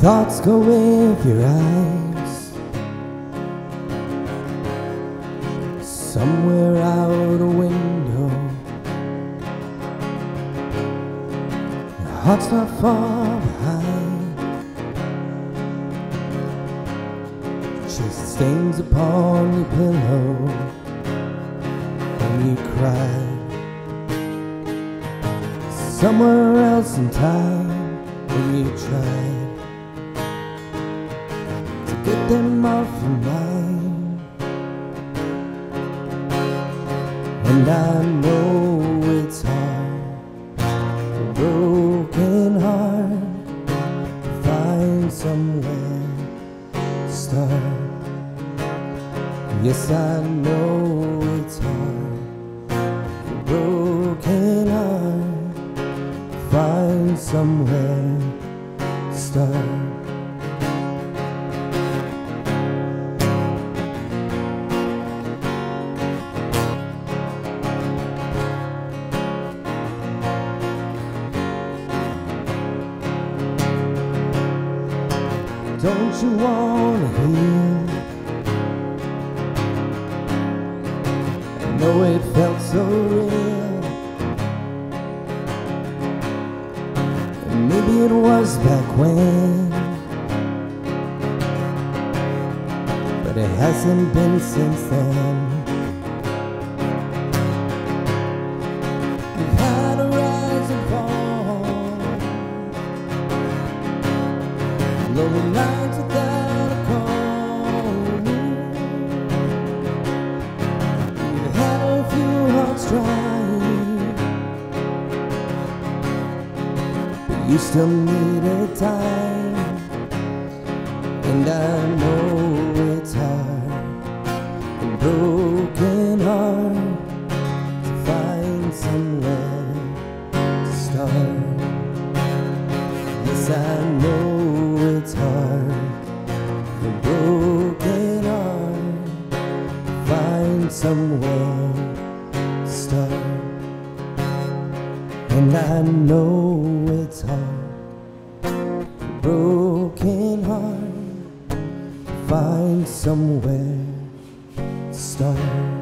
thoughts go with your eyes. Somewhere out a window. Your heart's not far behind. The stains upon your pillow when you cry. Somewhere else in time when you tried get them off your mind. And I know it's hard, a broken heart, to find somewhere to start. Yes, I know it's hard, a broken heart, to find somewhere to start. Don't you wanna heal? I know it felt so real. And maybe it was back when. But it hasn't been since then. Trying, but you still need needed time. And I know it's hard, a broken heart, to find somewhere to start. Yes, I know it's hard for broken heart to find somewhere start. And I know it's hard broken heart find somewhere to start.